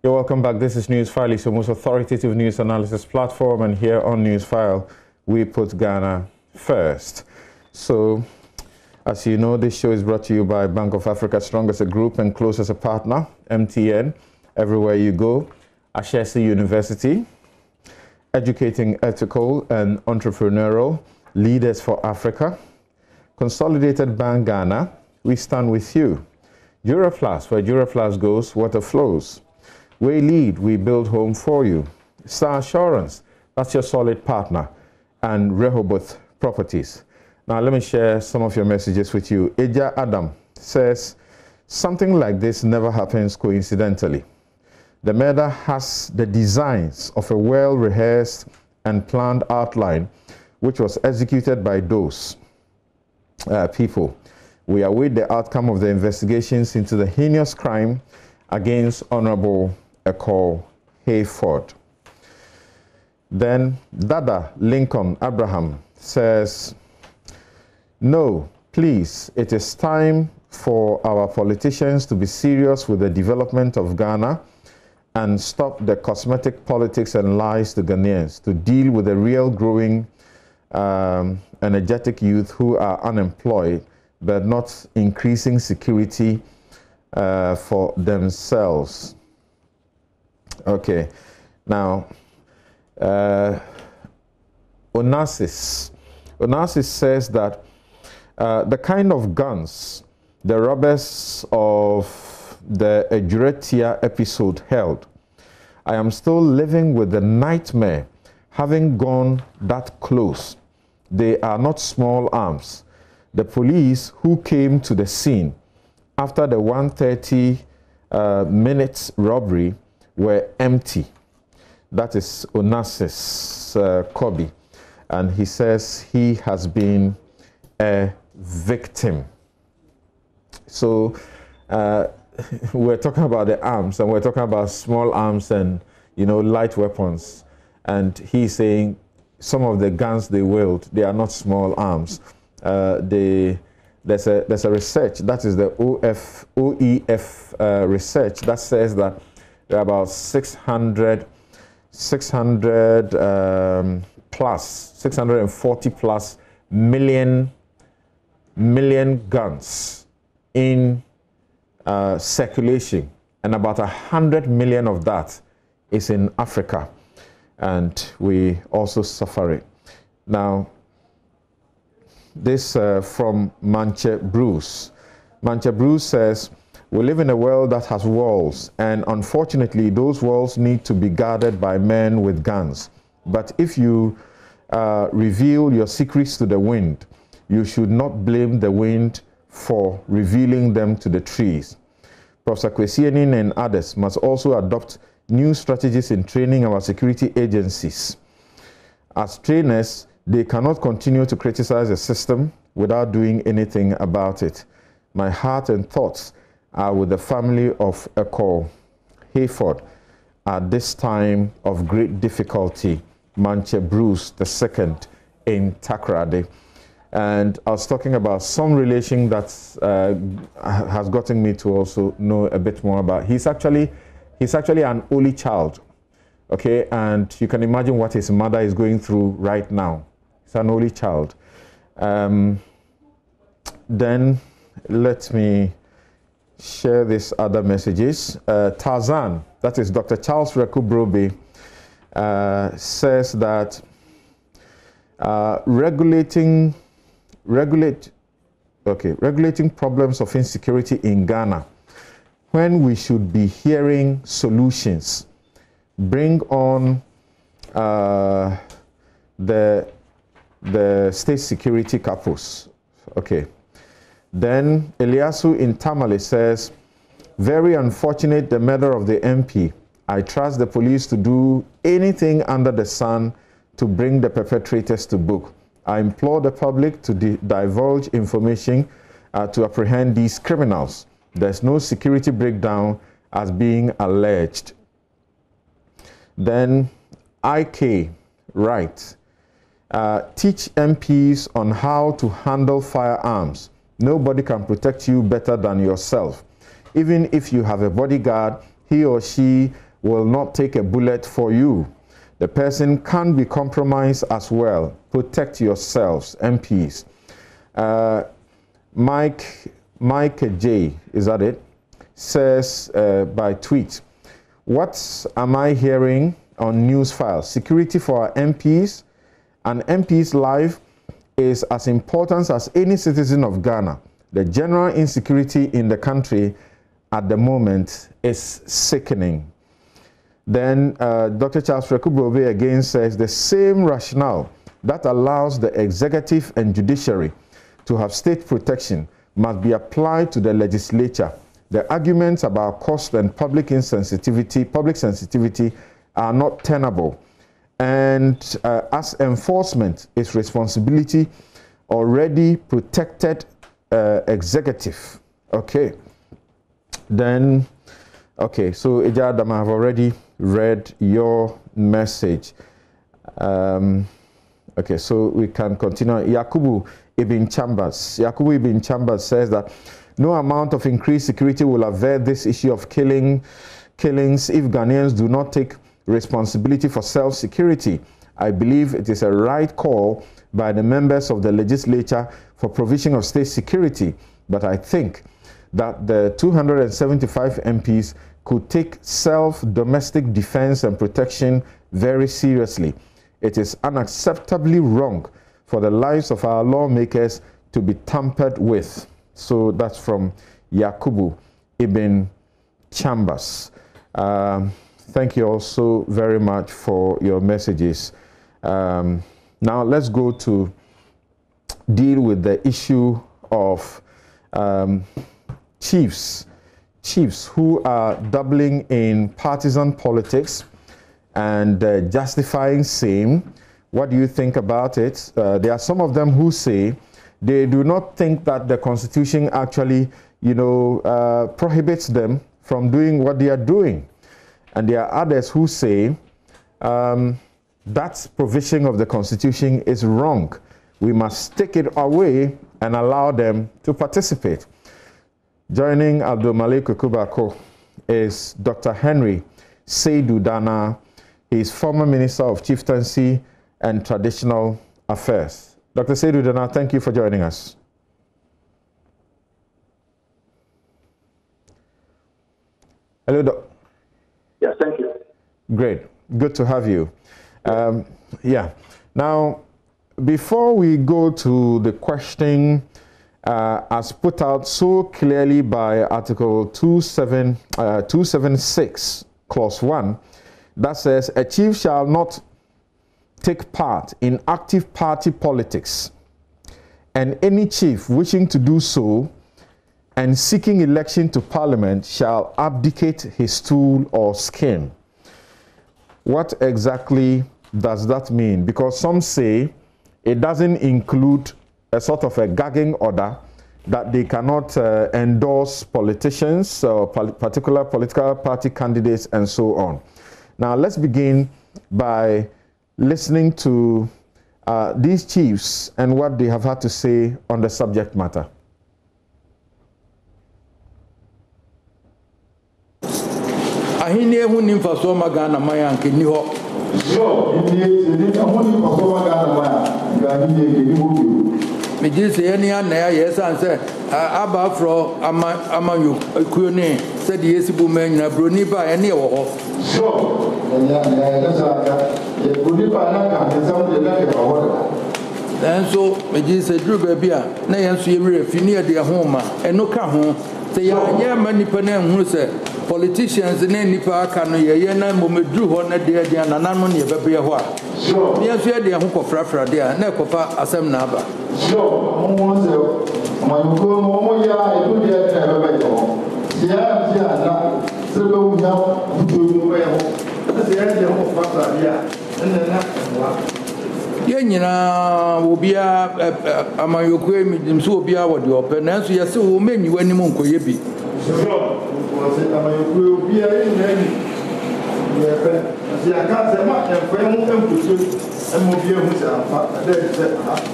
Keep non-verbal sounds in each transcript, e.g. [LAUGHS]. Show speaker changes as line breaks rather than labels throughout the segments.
You're welcome back. This is Newsfile, the most authoritative news analysis platform, and here on Newsfile, we put Ghana first. So, as you know, this show is brought to you by Bank of Africa, strong as a group and close as a partner, MTN, everywhere you go, Ashesi University, educating ethical and entrepreneurial leaders for Africa, Consolidated Bank Ghana, we stand with you. Duraplast, where Duraplast goes, water flows. We lead, we build home for you. Star Assurance, that's your solid partner. And Rehoboth Properties. Now, let me share some of your messages with you. Eja Adam says, Something like this never happens coincidentally. The murder has the designs of a well rehearsed and planned outline, which was executed by those uh, people. We await the outcome of the investigations into the heinous crime against Honorable Ekow Hayford. Then Dada Lincoln Abraham says, No, please, it is time for our politicians to be serious with the development of Ghana and stop the cosmetic politics and lies to Ghanaians to deal with the real growing um, energetic youth who are unemployed but not increasing security uh, for themselves. Okay, now uh, Onassis. Onassis says that uh, the kind of guns the robbers of the Ejuretia episode held, I am still living with the nightmare having gone that close. They are not small arms. The police who came to the scene after the 130 uh, minutes robbery were empty. That is Onassis uh, Kobe. And he says he has been a victim. So uh, [LAUGHS] we're talking about the arms and we're talking about small arms and, you know, light weapons. And he's saying some of the guns they wield, they are not small arms. Uh, they, there's, a, there's a research, that is the OF, OEF uh, research, that says that there are about 600, 600 um, plus, 640 plus million, million guns in uh, circulation, and about 100 million of that is in Africa, and we also suffer it. Now, this uh, from Manche Bruce. Manche Bruce says, we live in a world that has walls, and unfortunately, those walls need to be guarded by men with guns. But if you uh, reveal your secrets to the wind, you should not blame the wind for revealing them to the trees. Professor Kwesi Aning and others must also adopt new strategies in training our security agencies. As trainers, they cannot continue to criticize the system without doing anything about it. My heart and thoughts are with the family of Ekow Hayford at this time of great difficulty, Manche Bruce II in Takoradi. And I was talking about some relation that uh, has gotten me to also know a bit more about. He's actually, he's actually an only child, okay? And you can imagine what his mother is going through right now. He's an only child. Um, then let me share these other messages. Uh, Tarzan, that is Dr. Charles Rekubrobe, uh, says that uh, regulating, regulate, okay, regulating problems of insecurity in Ghana when we should be hearing solutions. Bring on uh, the the state security capos. Okay. Then Eliasu in Tamale says, very unfortunate the murder of the MP. I trust the police to do anything under the sun to bring the perpetrators to book. I implore the public to divulge information uh, to apprehend these criminals. There's no security breakdown as being alleged. Then IK, right. Uh, teach MPs on how to handle firearms Nobody can protect you better than yourself. Even if you have a bodyguard, he or she will not take a bullet for you. The person can be compromised as well. Protect yourselves, MPs. Uh, Mike, Mike J, is that it? Says uh, by tweet, what am I hearing on news files? Security for our MPs. An MP's life is as important as any citizen of Ghana. The general insecurity in the country at the moment is sickening. Then uh, Dr. Charles Frekubrove again says the same rationale that allows the executive and judiciary to have state protection must be applied to the legislature. The arguments about cost and public insensitivity, public sensitivity, are not tenable. And uh, as enforcement is responsibility already protected uh, executive. Okay. Then, okay, so Ejadam, I've already read your message. Um, okay, so we can continue. Yakubu Ibn Chambers. Yakubu Ibn Chambers says that no amount of increased security will avert this issue of killing, killings if Ghanaians do not take responsibility for self-security. I believe it is a right call by the members of the legislature for provision of state security, but I think that the 275 MPs could take self-domestic defense and protection very seriously. It is unacceptably wrong for the lives of our lawmakers to be tampered with. So that's from Yakubu Ibn Chambers. Um, thank you also very much for your messages. Um, now let's go to deal with the issue of um, chiefs, chiefs who are doubling in partisan politics and uh, justifying same. What do you think about it? Uh, there are some of them who say they do not think that the constitution actually, you know, uh, prohibits them from doing what they are doing. And there are others who say um, that provision of the constitution is wrong. We must take it away and allow them to participate. Joining Abdul Malik Kweku Baako is Dr. Henry Seidu Dana. He is former Minister of Chieftaincy and Traditional Affairs. Dr. Seidu Dana, thank you for joining us. Hello, Doc.
Yes, thank you.
Great. Good to have you. Um, yeah. Now, before we go to the question uh, as put out so clearly by Article 27, uh, 276, Clause 1, that says a chief shall not take part in active party politics, and any chief wishing to do so and seeking election to parliament shall abdicate his stool or skin. What exactly does that mean? Because some say it doesn't include a sort of a gagging order that they cannot uh, endorse politicians or particular political party candidates and so on. Now let's begin by listening to uh, these chiefs and what they have had to say on the subject matter.
Ahenni ehu ni mfasoɔ ma ghana man a nke ni hɔ megye sɛ yɛne anaa yɛ ɛsiane sɛ aba aforɔ ama yokuo ne sɛdeɛ yɛsi bu ma nyina buroni ba ɛne ɛwɔ hɔ nanso megye sɛ duru baabi a na yɛn nso yɛwerɛ fi ne yɛde ɛho ma ɛno ka ho sɛ yɛanyɛ ma nnipa no anhunu sɛ politicians ne nnipa aka no yɛyɛ na mmomɛduru hɔ na deɛ deɛ nananom ne yɛbɛbɛyɛ hɔ a neɛ nso yɛde ɛho kɔfrafra deɛ a na ɛkɔfa asɛm na aba yɛn nyinaa obiara amanyɔkuo mi nim sɛ obiara wɔ deɛ ɔpɛ nanso yɛsɛ wo mɛnyi w'anim nkɔyɛ bi.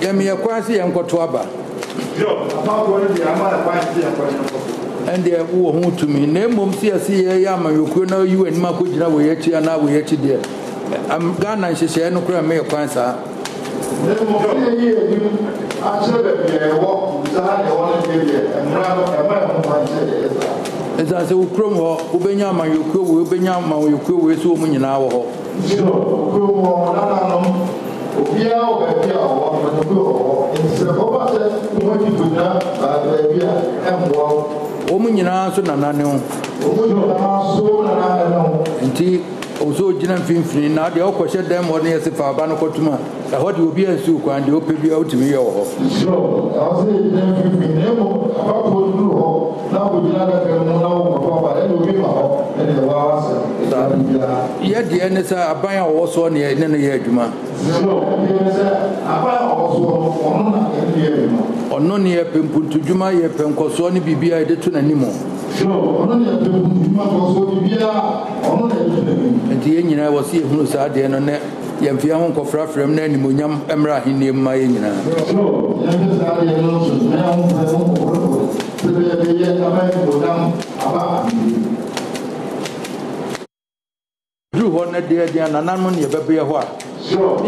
Yɛmeyɛ kwan sɛ yɛnkɔto aba. Ɛndeɛ wowɔ ho tumi. Na mmom sɛ yɛse yɛyɛ amanyɔkuo na yi w'anim akɔgyina wɔ yɛakyi anaa wɔ yɛakyi deɛ ghana nhyehyɛeɛ no koraa meyɛ kwan saa
ne mmɔfra yi anim akyerɛ baabi a ɛwɔ saa deɛ wɔn deɛ deɛ mmara no ɛma ɛho kwan sɛ yɛyɛ saa
ɛsiane sɛ wo kurom hɔ wobɛnya amanyɔkuo wei wobɛnya amanyɔkuo wei so wɔ mu nyinaa wɔ hɔ.
Nhyira okuo mu ɔnananom obiara wɔ baabi a ɔwɔ mmɔfra wɔ hɔ nti sɛ ɔba sɛ wɔn ti gyina baabi a ɛmmoa wo
wɔ mu nyinaa nso nanane ho
wɔn nyinaa so nana ɛna ho.
Nti ozo gyina mfimfini na deɛ ɔkɔhyɛ dan mu ɔno yɛ sɛ faaba no kɔtum a ɛhɔ deɛ obi ansu kwan deɛ ɔpɛ bi a wotumi yɛ wɔ hɔ
yɛ
deɛ ne sɛ aban a wɔwɔ soɔ neɛ ne no yɛ adwuma
ɔno
ne yɛpɛ mpuntudwuma yɛpɛ nkɔsoɔ ne biribia yɛde to n'anim
ɔno ne yɛpɛ mpuntudwuma nkɔsoɔ biribia ɔno ne yɛpɛ
nti yɛn nyinaa wɔ sɛ yɛhunu saa adeɛ no ne yɛmfe ho nkɔfrafra mu na animonyam mmra ahenniɛ mu yɛn nyinaa
nso
duru hɔ no deɛ deɛ nananom ne yɛbɛbɛyɛ hɔ a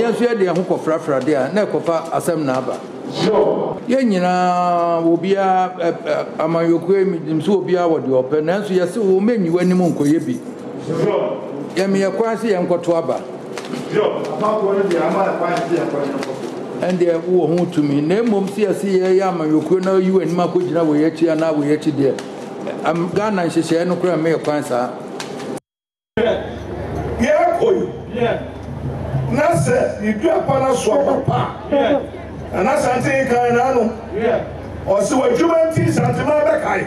yɛn nso yɛde yɛn kɔfrafra deɛ a na ɛkɔfa asɛm na aba. Yɛn nyinaa obiara amanyɔkuo menim sɛ obiara wɔ deɛ ɔpɛ nanso yɛse wɔ mɛnyi w'anim nkɔyɛ bi. Yɛmeyɛ kwan sɛ yɛnkɔto aba. Ɛndeɛ wowɔ ho tumi. Na mmom sɛ yɛse yɛyɛ amanyɔkuo na yi w'anim akɔgyina wɔ yɛakyi anaa wɔ yɛakyi deɛ ghana nhyehyɛeɛ no koraa meyɛ kwan saa.
Yɛrekɔ yi na sɛ yɛdu apa no so apapa a ana sante yi kan na ano ɔsɛ w'adwuma nti santema bɛkae.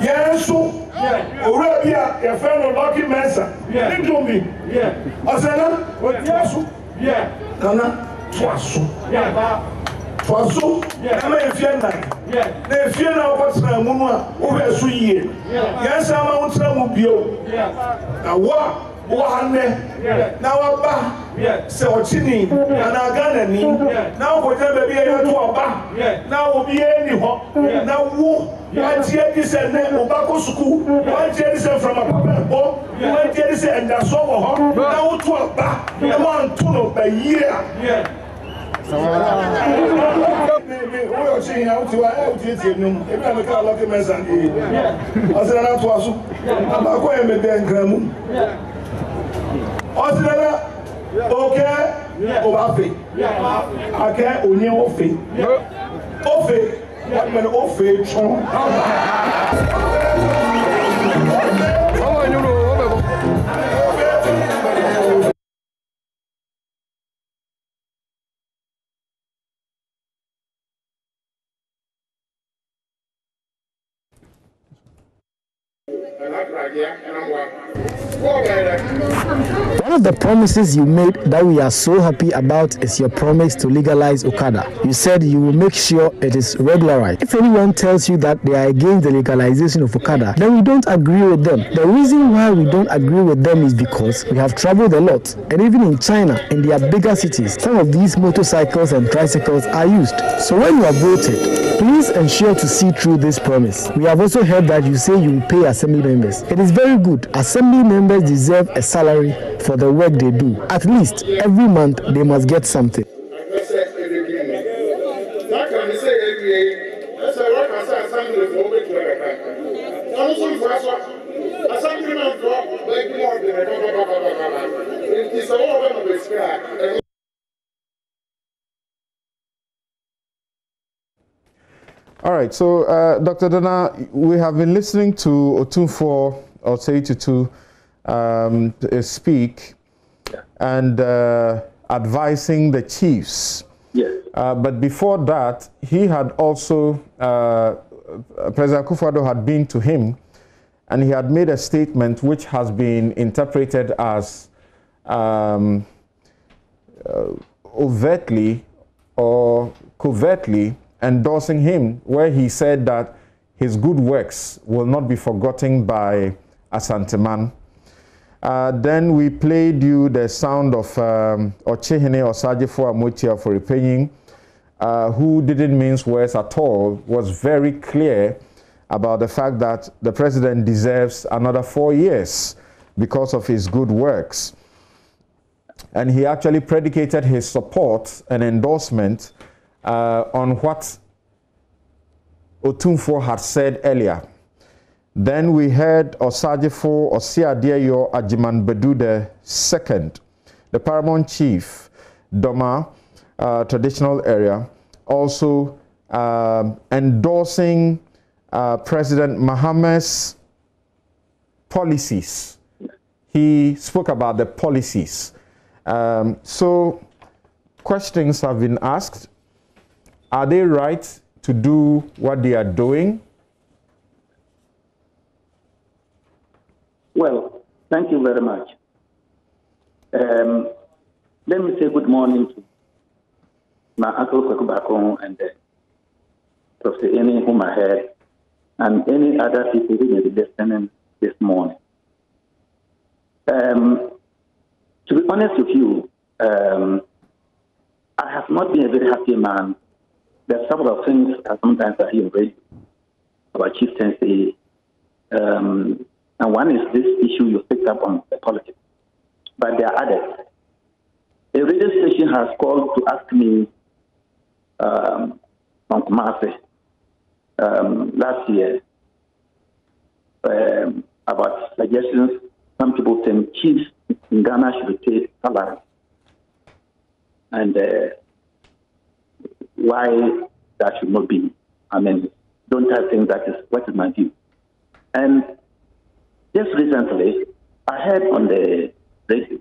Yɛn nso owura bi a yɛfrɛ no lɔki mensa ne dwom bi ɔsɛ na toa so nana toa so toa so ɛma yɛfie nnan na efie na wɔkɔtena mu no a wohwɛ so yie yɛn nsa ma wo tena mu bio na wo a wohane na waba. Sɛ ɔkyini anaa ghanani na wokɔgyina baabi a yɛato aba na obiaa ni hɔ na wo wagyeɛ di sɛ nɛ wobakɔ sukuu wagyeɛ di sɛ mframa papɛbɔ wagyeɛ di sɛ ndasoɔ wɔ hɔ na woto aba na woanto no ba yie a. Wọ́n yọ̀ ṣe yẹn àwọn tiwa ẹ̀ tiẹ̀ tiẹ̀ mu ebi àmì ká alọ́kẹ́ mẹ́sàn-án yìí ọ̀sẹ̀ náà tó a so àbákọ́. ọ sị dada oke ụba fe ake onye ofe ofe ya mere ofe chụ
One of the promises you made that we are so happy about is your promise to legalize Okada. You said you will make sure it is regularized. If anyone tells you that they are against the legalization of Okada, then we don't agree with them. The reason why we don't agree with them is because we have traveled a lot. And even in China, in their bigger cities, some of these motorcycles and tricycles are used. So when you are voted, please ensure to see through this promise. We have also heard that you say you will pay assembly members. It is very good. Assembly members deserve a salary for the work they do. At least every month they must get something.
All right, so uh, Dr. Dana, we have been listening to Otumfuo Osei Tutu um, uh, speak and uh, advising the chiefs.
Yes.
Uh, but before that, he had also, uh, President Akufo-Addo had been to him and he had made a statement which has been interpreted as um, uh, overtly or covertly endorsing him, where he said that his good works will not be forgotten by Asanteman. Uh, then we played you the sound of um, Okyenhene Osagyefo Amoatia Ofori Panin, uh, who didn't mince words at all, was very clear about the fact that the president deserves another four years because of his good works. And he actually predicated his support and endorsement uh, on what Otumfuo had said earlier. Then we heard Osagyefo Oseadeeyo Agyemang Bedude II, the paramount chief, Dormaa uh, traditional area, also um, endorsing uh, President Mahama's policies. He spoke about the policies. Um, so questions have been asked. Are they right to do what they are doing?
Well, thank you very much. Um, let me say good morning to my uncle Kweku Baako and uh, Professor Amy, whom I heard, and any other people who may be listening this morning. Um, to be honest with you, um, I have not been a very happy man. There are several things that sometimes I hear radio about chieftaincy. Um, and one is this issue you picked up on the politics. But there are others. A radio station has called to ask me um, on Kumasi um, last year um, about suggestions. Some people think chiefs in Ghana should be paid salary. And uh, why that should not be. I mean, don't I think that is what is my view? And just recently, I heard on the radio,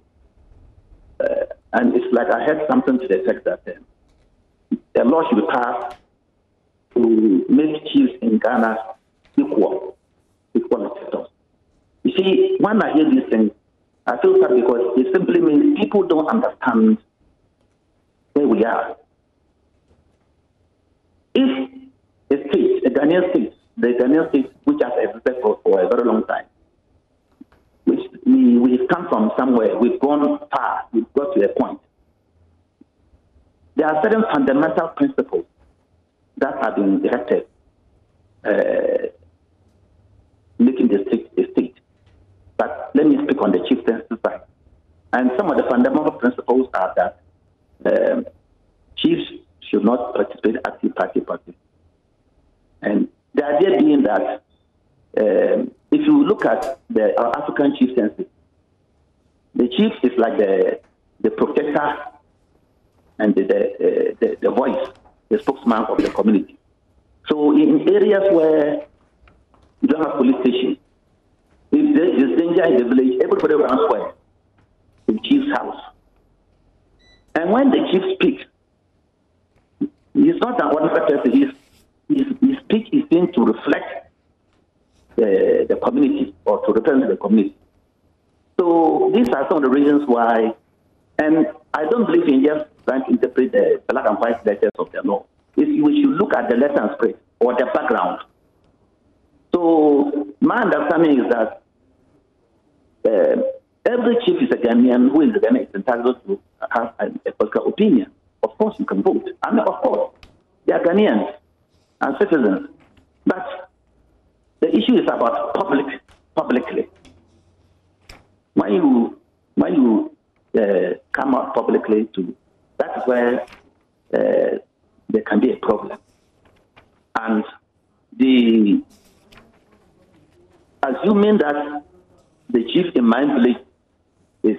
uh, and it's like I heard something to the effect that uh, a law should be passed to make chiefs in Ghana equal, equal status. You see, when I hear these things, I feel sad because it simply means people don't understand where we are. If a state, a Ghanaian state, the Ghanaian state, which has existed for, for a very long time, which we, we've come from somewhere, we've gone far, we've got to a point. There are certain fundamental principles that have been directed, uh, making the state a state. But let me speak on the chieftaincy side. And some of the fundamental principles are that um, chiefs should not participate active party party. And the idea being that um, if you look at the African chieftaincy, the chief is like the the protector and the the, uh, the, the voice, the spokesman of the community. So in areas where you don't have police station, if there is danger in the village, everybody runs where? The chief's house. And when the chief speaks, he's not an ordinary person. He's, his, his speech is meant to reflect the, the community or to represent the community. So these are some of the reasons why, and I don't believe in just trying to interpret the black and white letters of the law. If we should look at the letter and spirit or the background. So my understanding is that uh, every chief is a Ghanaian who is a Ghanaian is entitled to have a, a political opinion. Of course, you can vote. I mean, of course, they are Ghanaians and citizens. But the issue is about public, publicly. When you when you uh, come out publicly to, that's where uh, there can be a problem. And the assuming that the chief in my village is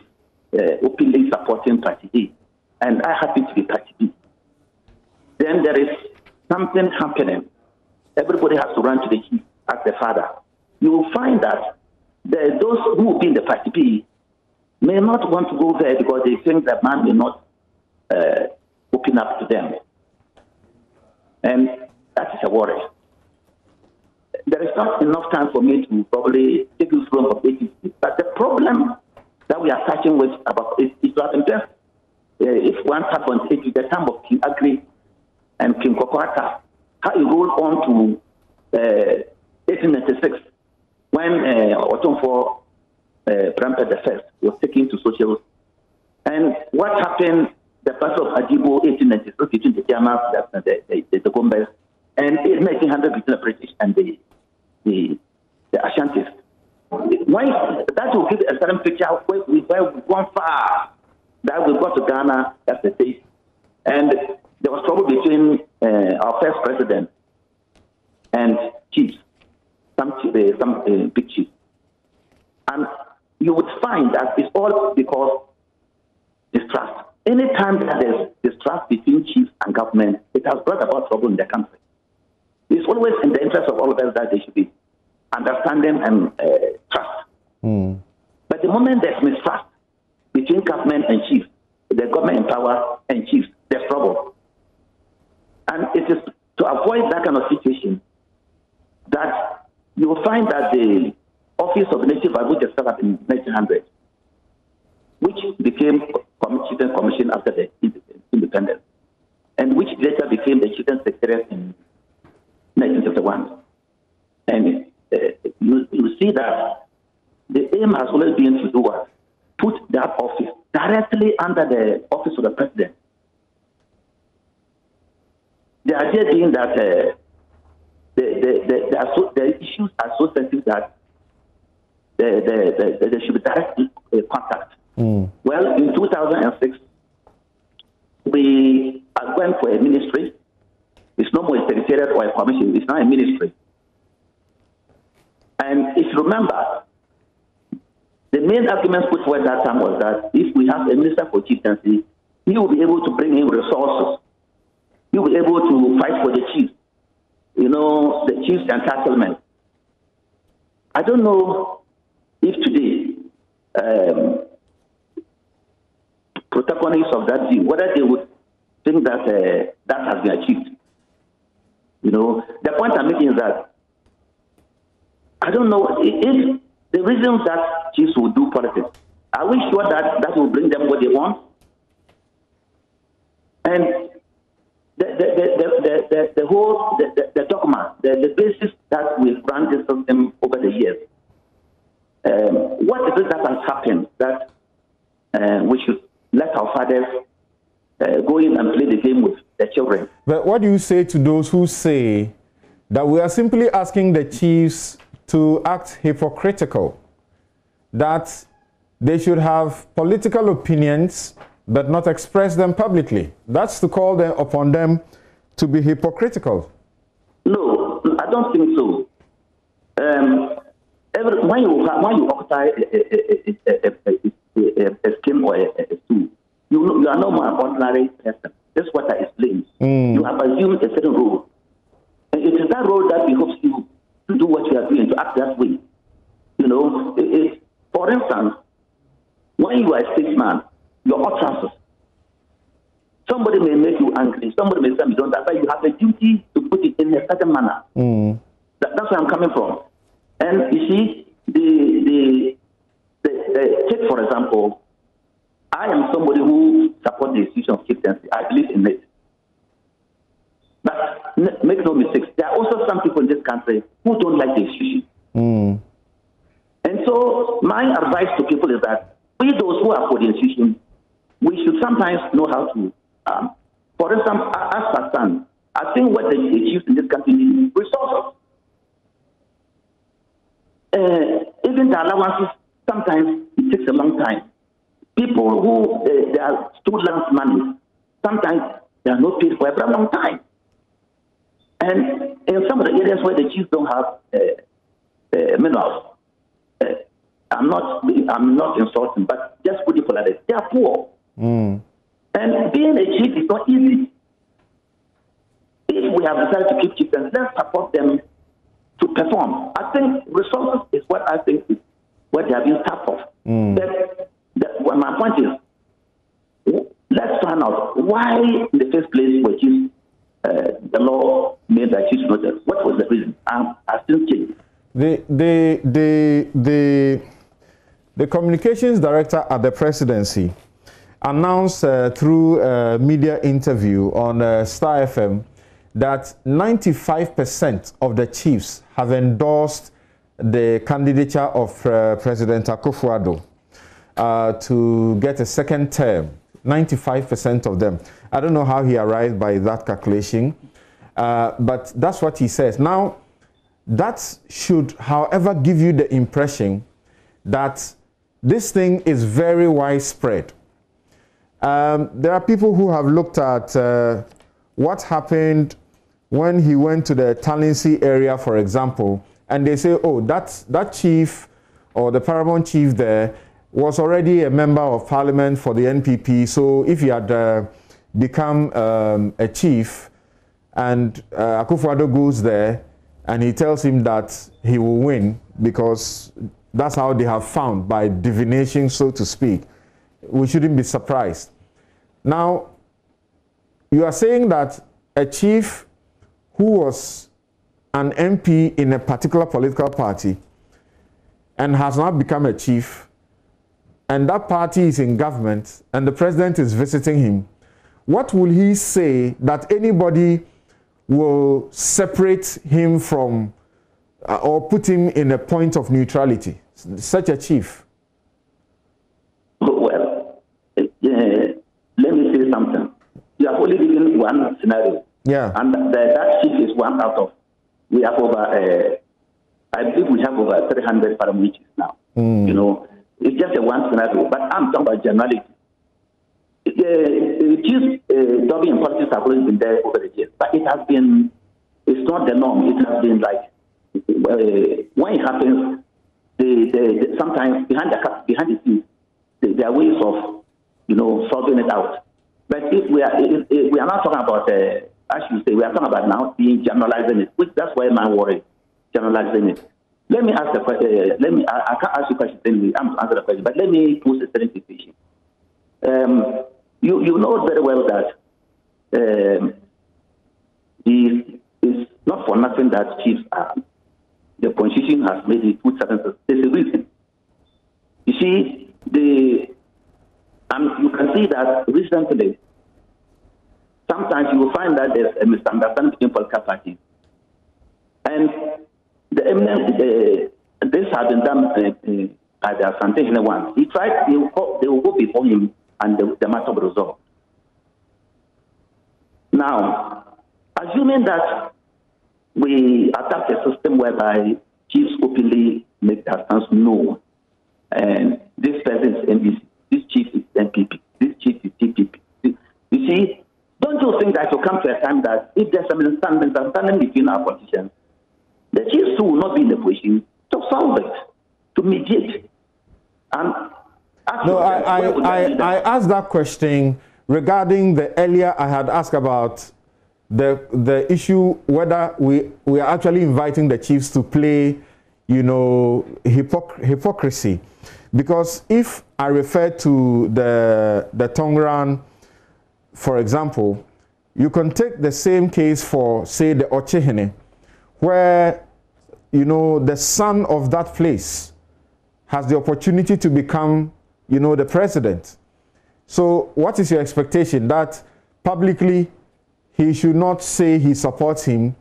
uh, openly supporting Party A, and I happen to be Party B, then there is something happening. Everybody has to run to the chief as the father. You will find that there those who will be in the Party B may not want to go there because they think that man may not uh, open up to them. And that is a worry there is not enough time for me to probably take you through of But the problem that we are touching with about is, is that in uh, if one happens, is the time of King Agri and King Kokwata, how it rolled on to uh, 1896 when uh, Otumfuo uh, the first was taken to social. And what happened, the Battle of Adibo, 1896, between the Germans, the, the, the, the Gombers, and 1800 between the British and the the, the Ashantis. When, that will give a certain picture we, where we've gone far, that we've got to Ghana as a state. And there was trouble between uh, our first president and chiefs, some, uh, some uh, big chiefs. And you would find that it's all because distrust. Anytime that there's distrust between chiefs and government, it has brought about trouble in the country. It's always in the interest of all of us that there should be understanding and uh, trust.
Mm.
But the moment there's mistrust between government and chiefs, the government in power and chiefs, there's trouble. And it is to avoid that kind of situation that you will find that the Office of Native was set up in 1900, which became Children's Commission after the independence, and which later became the Children's Secretariat in 1971. And uh, you, you see that the aim has always been to do what? Put that office directly under the office of the president. The idea being that uh, the, the, the, the, so, the, issues are so sensitive that the, the, the, there should be direct uh, contact.
Mm.
Well, in 2006, we went for a ministry. It's no more a secretariat or a commission, it's now a ministry. And if you remember, the main argument put forward that time was that if we have a minister for chieftaincy, he will be able to bring in resources. He will be able to fight for the chiefs, you know, the chiefs entitlement. I don't know if today um, protagonists of that view, whether they would think that uh, that has been achieved. You know, the point I'm making is that I don't know if the reason that chiefs will do politics, are we sure that that will bring them what they want? And the, the, the, the, whole, the, dogma, the, the basis that we've run this system over the years, um, what is it that has happened that uh, we should let our fathers uh, go in and play the game with the children?
But what do you say to those who say that we are simply asking the chiefs to act hypocritical, that they should have political opinions but not express them publicly. That's to call them upon them to be hypocritical.
No, I don't think so. Um, every, when you when you occupy a, a, a, a, skin or a, stool, you, you are not more an ordinary person. That's what I explained.
Mm.
You have assumed a certain role, and it is that role that behoves you to do what you are doing, to act that way. You know, it, it, for instance, when you are a statesman, your utterances, somebody may make you angry, somebody may say you don't, but you have a duty to put it in a certain manner.
Mm.
That, that's where I'm coming from. And you see, the, the, the, the take, for example, I am somebody who supports the institution of chieftaincy. I believe in it. But make no mistakes, there are also some people in this country who don't like the institution.
Mm.
And so, my advice to people is that we, those who are for the institution, we should sometimes know how to. Um, for instance, as Pakistan, I think what the, the chiefs in this country need resources. Uh, even the allowances, sometimes it takes a long time. People who uh, they are student money, sometimes they are not paid for a very long time. And in some of the areas where the chiefs don't have uh, uh, minerals, uh, I'm not I'm not insulting, but just put it this, they are poor.
Mm.
And being a chief is not easy. If we have decided to keep chiefs, let's support them to perform. I think resources is what I think is what they have been staffed of.
Mm.
But the, well, my point is, let's find out why in the first place were chiefs uh, the law made that chiefs noted. What was the reason? Um, I still change.
The, the, the, the, the communications director at the presidency announced uh, through a media interview on uh, Star FM that 95% of the chiefs have endorsed the candidature of uh, President Akufo-Addo uh, to get a second term. 95% of them. I don't know how he arrived by that calculation, uh, but that's what he says. Now, That should, however, give you the impression that this thing is very widespread. Um, there are people who have looked at uh, what happened when he went to the Talensi area, for example, and they say, oh, that, that chief or the paramount chief there was already a member of parliament for the NPP. So if he had uh, become um, a chief and uh, Akufo-Addo goes there and he tells him that he will win because that's how they have found by divination, so to speak, we shouldn't be surprised. Now, you are saying that a chief who was an MP in a particular political party and has now become a chief, and that party is in government, and the president is visiting him, what will he say that anybody will separate him from uh, or put him in a point of neutrality? Such a chief.
One scenario.
Yeah.
And the, that chief is one out of. We have over, uh, I believe we have over 300 parameters now. Mm. You know, it's just a one scenario. But I'm talking about generality. Uh, chief uh, Dobby and politics have always been there over the years, but it has been, it's not the norm. It has been like, uh, when it happens, they, they, they, sometimes behind the behind the scenes, there are ways of, you know, solving it out. But if we are if, if we are not talking about, uh, as you say, we are talking about now being generalizing it, which that's why my worry, generalizing it. Let me ask the question. Uh, let me. I, I, can't ask you a question. I'm answer the question, but let me pose a certain situation. Um, you you know very well that um, it's not for nothing that chiefs are. The constitution has made it put certain. There's a reason. You see, the and you can see that recently, sometimes you will find that there's a misunderstanding between political parties. And the eminent, uh, this has been done uh, uh, by the Asante once. He tried, they will, go, they will go before him and the, the matter will resolve. Now, assuming that we adopt a system whereby chiefs openly make their stance known, and this person is NDC, this chief NPP, this chief is TPP. You see, don't you think that will come to a time that if there's a misunderstanding between our politicians, the chiefs too will not be in the position to solve it, to mediate. And
no, I, I, I, I asked that question regarding the earlier I had asked about the the issue whether we we are actually inviting the chiefs to play, you know, hypoc- hypocrisy. Because if I refer to the, the Tongran, for example, you can take the same case for, say, the Ochehene, where, you know, the son of that place has the opportunity to become, you know, the president. So what is your expectation? That publicly he should not say he supports him,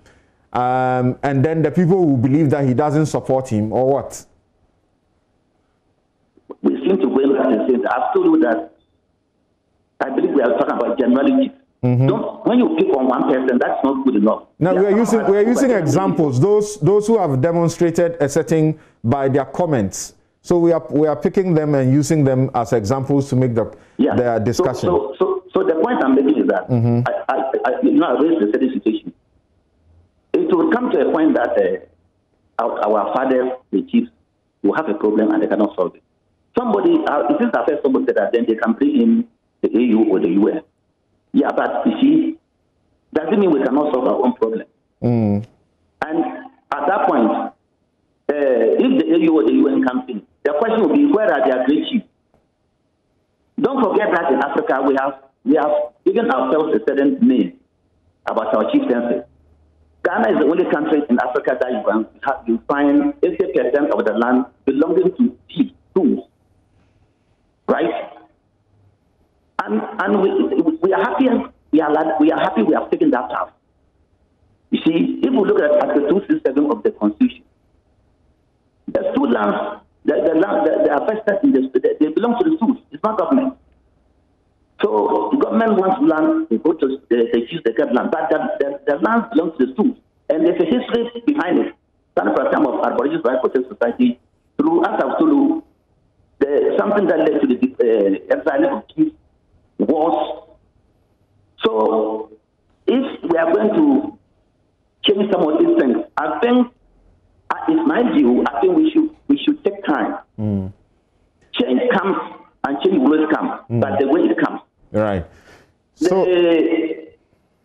um, and then the people will believe that he doesn't support him, or what?
I've told you that I believe we are talking about generalities. Mm-hmm. Don't, when you pick on one person, that's not good enough.
Now we are using we are using examples. Those those who have demonstrated a setting by their comments. So we are we are picking them and using them as examples to make the yeah. their discussion.
So, so, so, so the point I'm making is that mm-hmm. I, I, I, you know I raised a certain situation. It will come to a point that uh, our, our fathers, the chiefs, will have a problem and they cannot solve it. Somebody, uh, it is the first somebody that then they can bring in the AU or the US. Yeah, but you see, doesn't mean we cannot solve our own problem. Mm. And at that point, uh, if the AU or the UN comes in, the question will be where are their great chiefs? Don't forget that in Africa we have we have given ourselves a certain name about our chief chieftaincy. Ghana is the only country in Africa that you can have, you find 80% of the land belonging to chiefs, right? And and we, we are happy we are we are happy we have taken that path. You see, if we look at Article 267 of the Constitution, the two lands, the, the land, the, the vested in the, they, they belong to the schools. It's not government. So the government wants land, they go to they, they choose the land, but the, the, the land belongs to the schools, and there's a history behind it. Some established by Protect Society through, as I've told you, the, something that led to the uh, exile of peace was. So, if we are going to change some of these things, I think, uh, it's my view, I think we should we should take time.
Mm.
Change comes and change will come,
Mm.
but the way it comes.
Right. So,
The-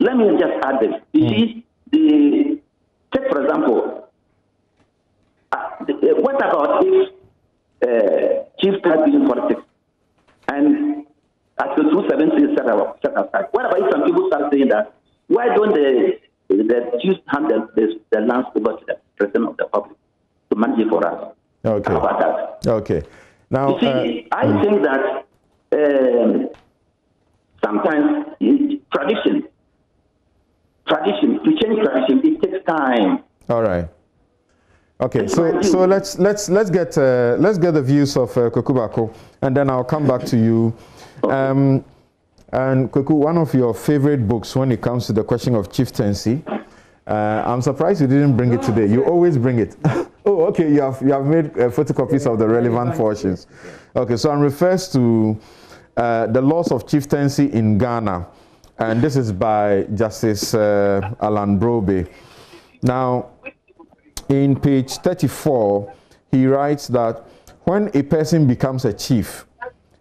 let me just add this. You see, the take for example, uh, the, uh, what about if uh, chief politics and Article 270 is set, aside? What about if some people start saying that why don't the the chiefs hand the, the, the lands over to the president of the public to manage it for us?
okay.
How about that?
Okay. Now,
You see,
uh,
I think that um, sometimes tradition, tradition to change tradition, it takes time.
All right. Okay, so so let's let's let's get uh, let's get the views of uh, Kweku Baako, and then I'll come back to you. Um, and Kweku, one of your favorite books when it comes to the question of chieftaincy. Uh, I'm surprised you didn't bring it today. You always bring it. [LAUGHS] oh, okay. You have you have made uh, photocopies of the relevant portions. Okay, so it refers to uh, the laws of chieftaincy in Ghana, and this is by Justice uh, Alan Brobbey. Now, in page 34, he writes that when a person becomes a chief,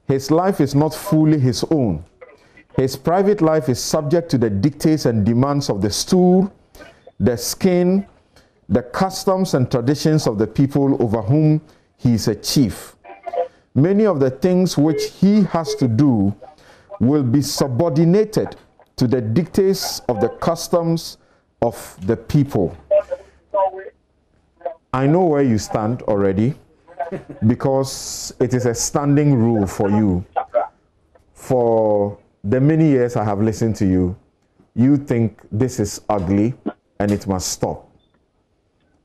his life is not fully his own. His private life is subject to the dictates and demands of the stool, the skin, the customs and traditions of the people over whom he is a chief. Many of the things which he has to do will be subordinated to the dictates of the customs of the people. I know where you stand already because it is a standing rule for you. For the many years I have listened to you, you think this is ugly and it must stop.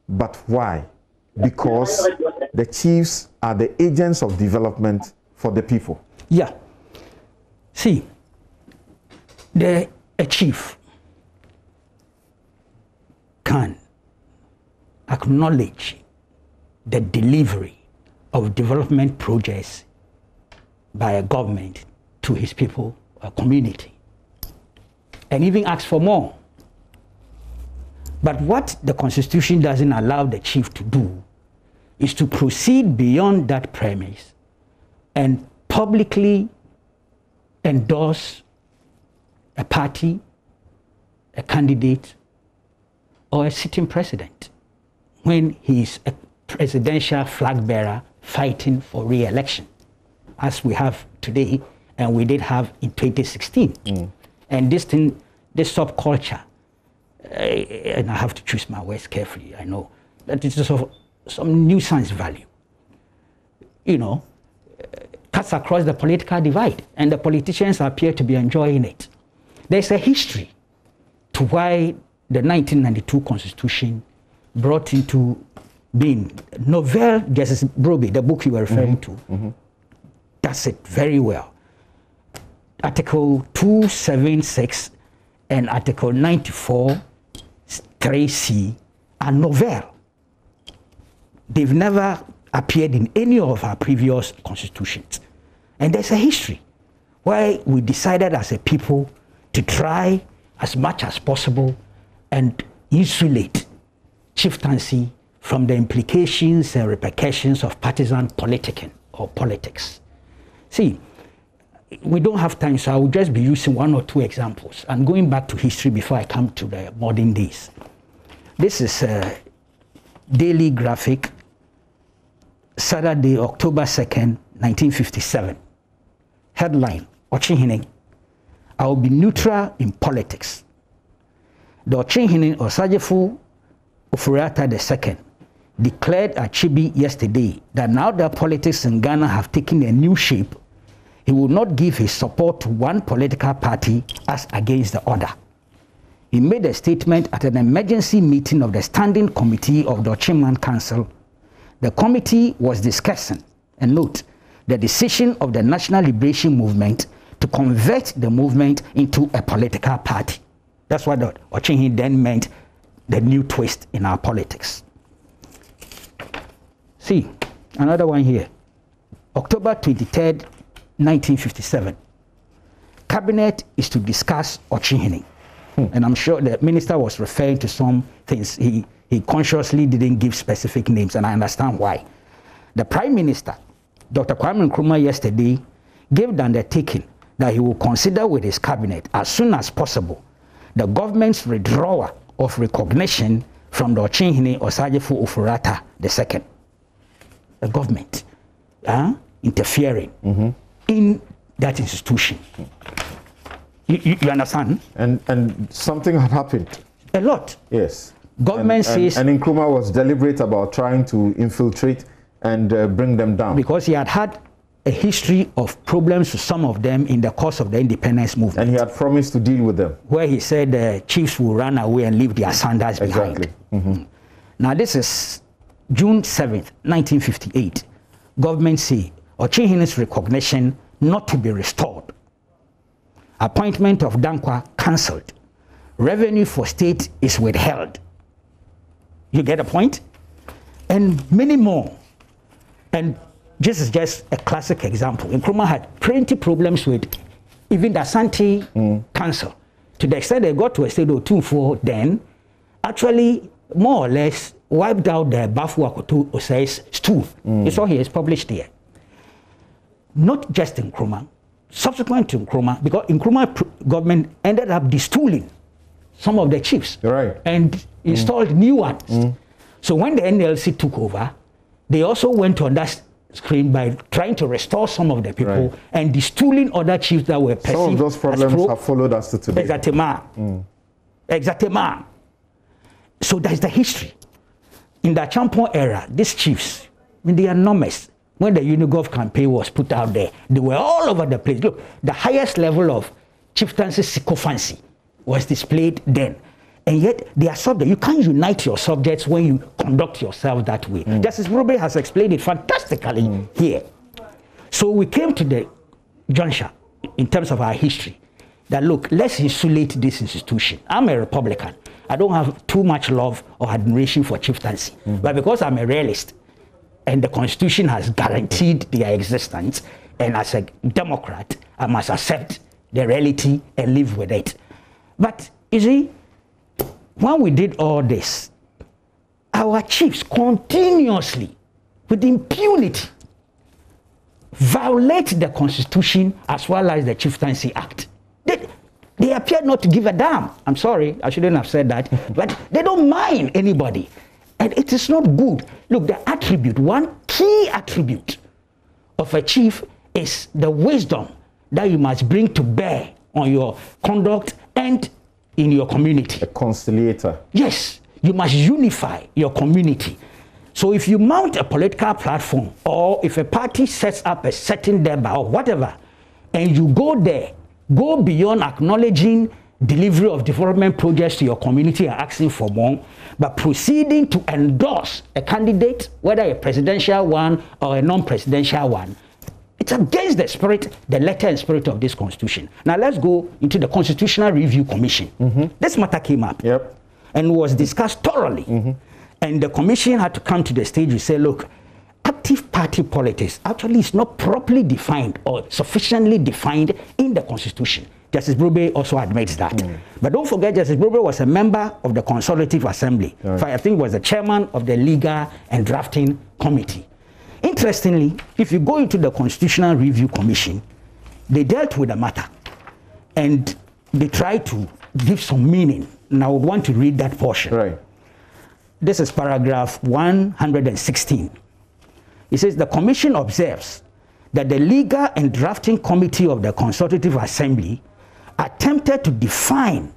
But why? Because the chiefs are the agents of development for the people.
Yeah. See, the a chief can acknowledge the delivery of development projects by a government to his people or community and even ask for more. But what the Constitution doesn't allow the chief to do is to proceed beyond that premise and publicly endorse a party, a candidate, or a sitting president when he is a presidential flag bearer fighting for re election, as we have today and we did have in 2016. And this thing, this subculture, uh, and I have to choose my words carefully, I know, that it is of some nuisance value. You know, cuts across the political divide, and the politicians appear to be enjoying it. There's a history to why the 1992 Constitution brought into being Novel Justice Brobbey, the book you were referring mm-hmm. to, mm-hmm. does it very well. Article 276 and Article 94 3C are novel. They've never appeared in any of our previous constitutions. And there's a history why we decided as a people to try as much as possible and insulate chieftaincy from the implications and repercussions of partisan politicking or politics. See, we don't have time, so I will just be using one or two examples and going back to history before I come to the modern days. This is a daily graphic, Saturday, October 2nd, 1957. Headline Okyenhene, I will be neutral in politics. The Okyenhene Osagyefo Ofori-Atta II declared at Kyebi yesterday that now that politics in Ghana have taken a new shape, he will not give his support to one political party as against the other. He made a statement at an emergency meeting of the Standing Committee of the Okyeman Council. The committee was discussing, and note, the decision of the National Liberation Movement to convert the movement into a political party. That's what Okyenhene then meant the new twist in our politics. See, another one here. October 23rd, 1957. Cabinet is to discuss Okyenhene. Hmm. And I'm sure the minister was referring to some things. He, he consciously didn't give specific names, and I understand why. The Prime Minister, Dr. Kwame Nkrumah, yesterday gave the undertaking that he will consider with his cabinet as soon as possible the government's withdrawal of recognition from the Okyenhene Osagyefo Ofori-Atta II. The government uh, interfering mm-hmm. in that institution. You, you, you, understand?
And, and something had happened.
A lot.
Yes.
Government
and,
says.
And, and Nkrumah was deliberate about trying to infiltrate and uh, bring them down.
Because he had had a history of problems with some of them in the course of the independence movement.
And he had promised to deal with them.
Where he said the chiefs will run away and leave their sandals
exactly.
behind. Mm-hmm. Now, this is June 7th, 1958. Government say Okyenhene's recognition not to be restored. Appointment of Dankwa cancelled. Revenue for state is withheld. You get a point? And many more. And this is just a classic example. Nkrumah had plenty problems with even the Asante mm. Council. To the extent they got to a state of two four then, actually more or less wiped out the Bafo Akoto Osei's stool. Mm. You saw here, it's published here. Not just in Nkrumah, subsequent to Nkrumah, because Nkrumah government ended up destooling some of the chiefs
right.
and installed mm. new ones. Mm. So when the NLC took over, they also went on that screen by trying to restore some of the people right. and destooling other chiefs that were perceived
Some of those problems have followed us to today.
Exactement. Mm. Exactement. So that's the history. In the Acheampong era, these chiefs, I mean, they are enormous. When the Unigov campaign was put out there, they were all over the place. Look, the highest level of chieftaincy sycophancy was displayed then. And yet, they are subject. You can't unite your subjects when you conduct yourself that way. Mm. Justice Brobbey has explained it fantastically mm. here. So we came to the juncture in terms of our history that look, let's insulate this institution. I'm a Republican. I don't have too much love or admiration for chieftaincy. Mm-hmm. But because I'm a realist and the Constitution has guaranteed their existence, and as a Democrat, I must accept the reality and live with it. But you see, when we did all this, our chiefs continuously, with impunity, violate the Constitution as well as the Chieftaincy Act. They, they appear not to give a damn. I'm sorry, I shouldn't have said that, but they don't mind anybody. And it is not good. Look, the attribute, one key attribute of a chief is the wisdom that you must bring to bear on your conduct and in your community.
A conciliator.
Yes, you must unify your community. So if you mount a political platform or if a party sets up a certain debate or whatever, and you go there go beyond acknowledging delivery of development projects to your community and asking for more, but proceeding to endorse a candidate, whether a presidential one or a non-presidential one, it's against the spirit, the letter and spirit of this constitution. Now let's go into the Constitutional Review Commission. Mm-hmm. This matter came up
yep.
and was discussed thoroughly. Mm-hmm. And the commission had to come to the stage and say, look, active party politics actually is not properly defined or sufficiently defined in the Constitution. Justice Brobbey also admits that. Mm. But don't forget, Justice Brobbey was a member of the Consultative Assembly. Right. I think was the chairman of the Legal and Drafting Committee. Interestingly, if you go into the Constitutional Review Commission, they dealt with the matter and they tried to give some meaning. And I would want to read that portion.
Right.
This is paragraph 116. It says the commission observes that the legal and drafting committee of the consultative assembly attempted to define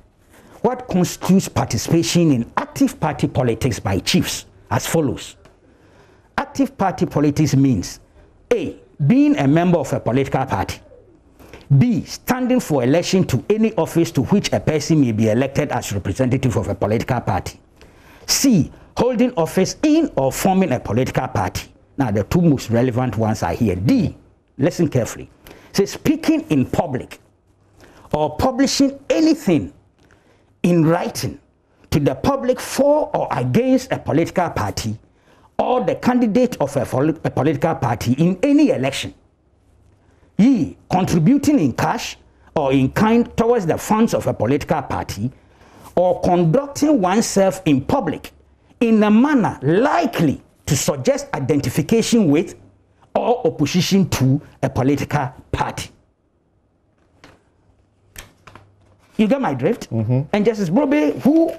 what constitutes participation in active party politics by chiefs as follows. Active party politics means A. Being a member of a political party. B. Standing for election to any office to which a person may be elected as representative of a political party. C. Holding office in or forming a political party. Now, the two most relevant ones are here. D, listen carefully. Say, speaking in public or publishing anything in writing to the public for or against a political party or the candidate of a, a political party in any election. Ye, contributing in cash or in kind towards the funds of a political party, or conducting oneself in public in a manner likely to suggest identification with or opposition to a political party. You get my drift? Mm-hmm. And Justice Brobbey, who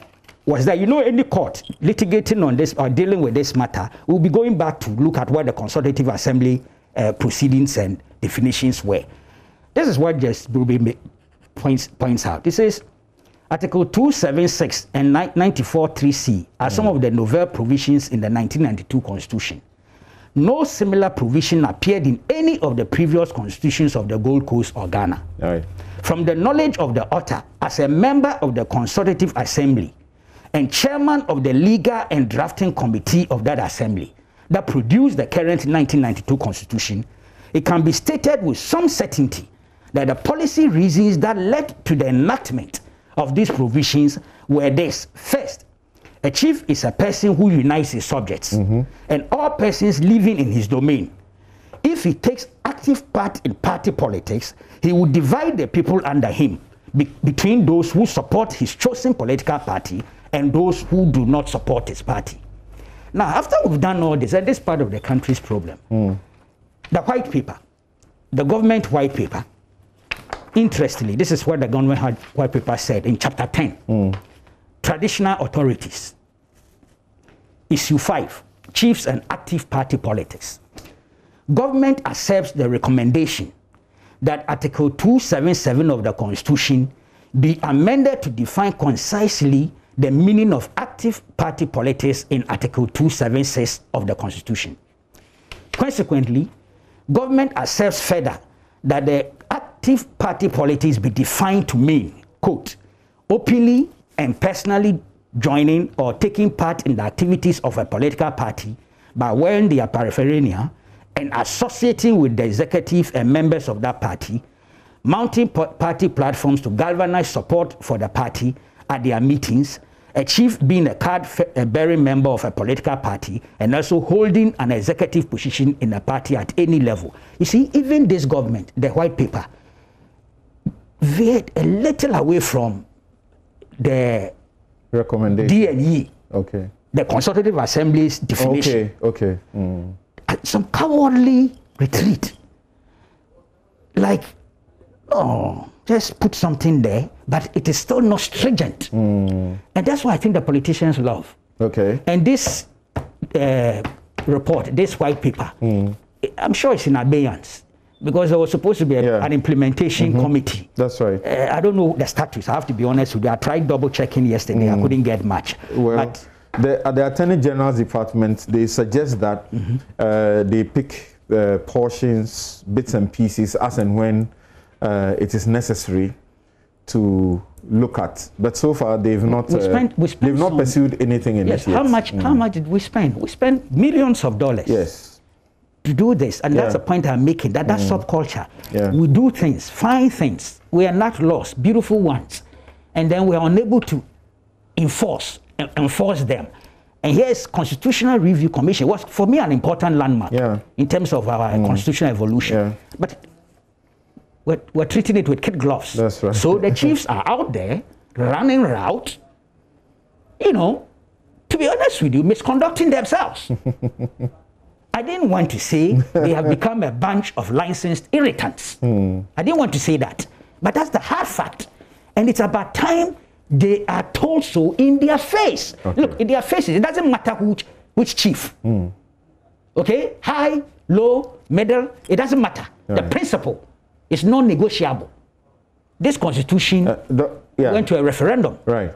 was that, you know, any court litigating on this or dealing with this matter will be going back to look at what the Consultative Assembly uh, proceedings and definitions were. This is what Justice Brobbey points, points out. He says, Article 276 and 94.3c are mm. some of the novel provisions in the 1992 Constitution. No similar provision appeared in any of the previous constitutions of the Gold Coast or Ghana. Right. From the knowledge of the author, as a member of the Consultative Assembly and chairman of the legal and drafting committee of that assembly that produced the current 1992 Constitution, it can be stated with some certainty that the policy reasons that led to the enactment of these provisions were this. First, a chief is a person who unites his subjects mm -hmm. and all persons living in his domain. If he takes active part in party politics, he will divide the people under him be between those who support his chosen political party and those who do not support his party. Now, after we've done all this, and this part of the country's problem, mm. the white paper, the government white paper, Interestingly, this is what the government white paper said in chapter 10. Mm. Traditional authorities. Issue 5 Chiefs and Active Party Politics. Government accepts the recommendation that Article 277 of the Constitution be amended to define concisely the meaning of active party politics in Article 276 of the Constitution. Consequently, government accepts further that the active party politics be defined to mean, quote, openly and personally joining or taking part in the activities of a political party by wearing their paraphernalia and associating with the executive and members of that party, mounting party platforms to galvanize support for the party at their meetings, a chief being a card bearing member of a political party and also holding an executive position in a party at any level. You see, even this government, the white paper, veered a little away from the
recommendation
DNE.
Okay.
The Consultative Assembly's definition.
Okay, okay. Mm.
Some cowardly retreat. Like, oh, just put something there, but it is still not stringent. Mm. And that's why I think the politicians love.
Okay.
And this uh, report, this white paper, mm. I'm sure it's in abeyance because there was supposed to be a, yeah. an implementation mm -hmm. committee.
That's right.
Uh, I don't know the status. I have to be honest with you. I tried double checking yesterday. Mm. I couldn't get much.
Well, but the, at the Attorney General's department, they suggest that mm -hmm. uh, they pick uh, portions, bits and pieces, as and when uh, it is necessary to look at. But so far, they've not we uh, spent, we spent they've not pursued anything in
yes,
it yet.
How much? How mm. much did we spend? We spent millions of dollars.
Yes
to do this, and yeah. that's the point I'm making. That that's mm. subculture. Yeah. We do things, fine things. We are not lost, beautiful ones, and then we are unable to enforce enforce them. And here's Constitutional Review Commission was for me an important landmark yeah. in terms of our mm. constitutional evolution. But we're, we're treating it with kid gloves.
That's right.
So the [LAUGHS] chiefs are out there running route, you know, to be honest with you, misconducting themselves. [LAUGHS] I didn't want to say they have [LAUGHS] become a bunch of licensed irritants. Mm. I didn't want to say that. But that's the hard fact. And it's about time they are told so in their face. Okay. Look, in their faces, it doesn't matter which, which chief. Mm. Okay? High, low, middle, it doesn't matter. Right. The principle is non negotiable. This constitution uh, the, yeah. went to a referendum.
Right.